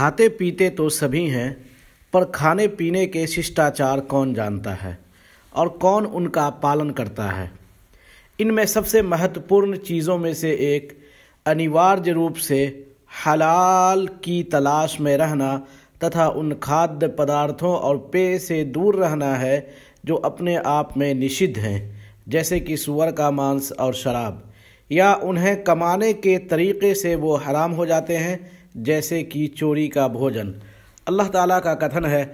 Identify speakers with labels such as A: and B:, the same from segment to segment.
A: کھاتے پیتے تو سبھی ہیں، پر کھانے پینے کے ششٹاچار کون جانتا ہے اور کون ان کا پالن کرتا ہے؟ ان میں سب سے مہتوپورن چیزوں میں سے ایک انیواریہ روپ سے حلال کی تلاش میں رہنا تتھا ان کھاد پدارتھوں اور پے سے دور رہنا ہے جو اپنے آپ میں نشدھ ہیں، جیسے کہ سور کا مانس اور شراب، یا انہیں کمانے کے طریقے سے وہ حرام ہو جاتے ہیں جیسے کہ چوری کا بھوجن۔ اللہ تعالیٰ کا کتھن ہے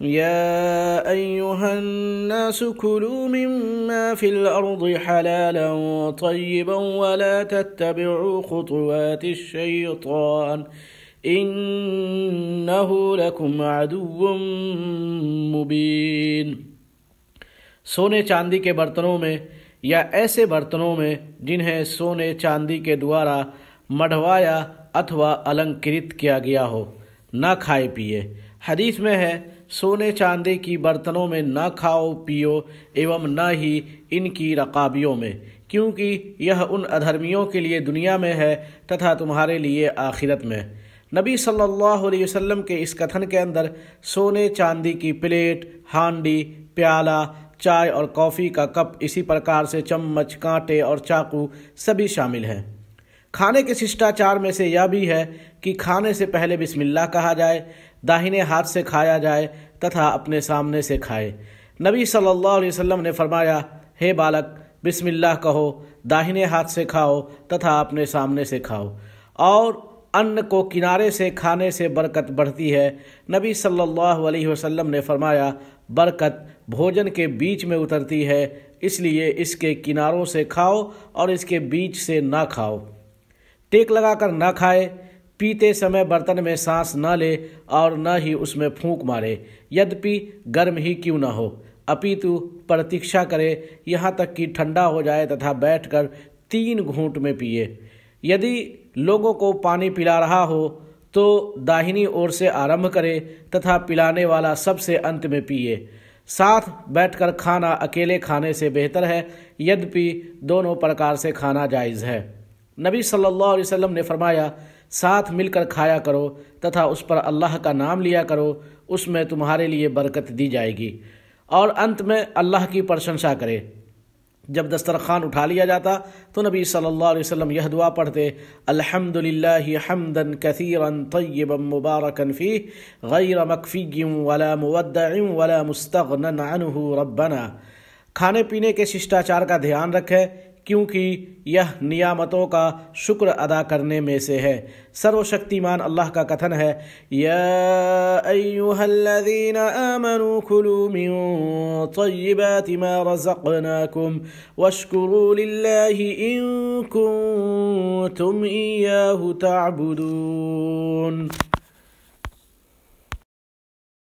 B: يا أيها الناس كلوا مما في الأرض حلالا طيبا ولا تتبعوا خطوات الشيطان إنه لكم عدو مبين
A: سونے چاندی کے برتنوں میں یا ایسے برتنوں میں جنہیں سونے چاندی کے دوارا مڑھوایا اتھوا النکرت کیا گیا ہو، نہ کھائے پیے۔ حدیث میں ہے، سونے چاندی کی برتنوں میں نہ کھاؤ، پیو، ایوم نہ ہی ان کی رقابیوں میں۔ کیونکہ یہ ان ادھرمیوں کے لیے دنیا میں ہے تتھا تمہارے لیے آخرت میں۔ نبی صلی اللہ علیہ وسلم کے اس کتھن کے اندر سونے چاندی کی پلیٹ، ہانڈی، پیالہ، چائے اور کافی کا کپ اسی پرکار سے چمچ، کانٹے اور چاقو سبھی شامل ہیں۔ کھانے کے ششٹاچار میں سے یہ بھی ہے کہ کھانے سے پہلے بسم اللہ کہا جائے، داہنے ہاتھ سے کھایا جائے تتھا اپنے سامنے سے کھائے۔ نبی صلی اللہ علیہ وسلم نے فرمایا، ہے بالک، بسم اللہ کہو، داہنے ہاتھ سے کھاؤ تتھا اپنے سامنے سے کھاؤ۔ اور ان کو کنارے سے کھانے سے برکت بڑھتی ہے۔ نبی صلی اللہ علیہ وسلم نے فرمایا، برکت بھوجن کے بیچ میں اترتی ہے، اس لیے اس کے کناروں سے کھاؤ اور اس کے بیچ سے نہ کھاؤ۔ ٹیک لگا کر نہ کھائے، پیتے سمے برتن میں سانس نہ لے اور نہ ہی اس میں پھونک مارے۔ یدپی گرم ہی کیوں نہ ہو؟ اپیتو پرتیشا کرے، یہاں تک کہ ٹھنڈا ہو جائے تتھا بیٹھ کر تین گھونٹ میں پیے یدی لوگوں کو پانی پلا رہا ہو، تو داہنی اور سے آرمبھ کرے تتھا پلانے والا سب سے انت میں پیے ساتھ بیٹھ کر کھانا اکیلے کھانے سے بہتر ہے، یدپی دونوں پرکار سے کھانا جائز ہے۔ نبی صلی اللہ علیہ وسلم نے فرمایا، ساتھ مل کر کھایا کرو تتھا اس پر اللہ کا نام لیا کرو، اس میں تمہارے لیے برکت دی جائے گی۔ اور انت میں اللہ کی پرشنسا کرے۔ جب دسترخوان اٹھا لیا جاتا تو نبی صلی اللہ علیہ وسلم یہ دعا پڑھتے الحمد للہ کثیرا طیبا مبارکا فی، غیر مکفی ولا مودع ولا مستغنن عنہ ربنا۔ کھانے پینے کے ششٹاچار کا دھیان رکھے کیونکہ یہ نعمتوں کا شکر ادا کرنے میں سے ہے سرو شکتیمان اللہ کا کتھن ہے
B: یا ایوہا الذین آمنوا کلوا من طیبات ما رزقناکم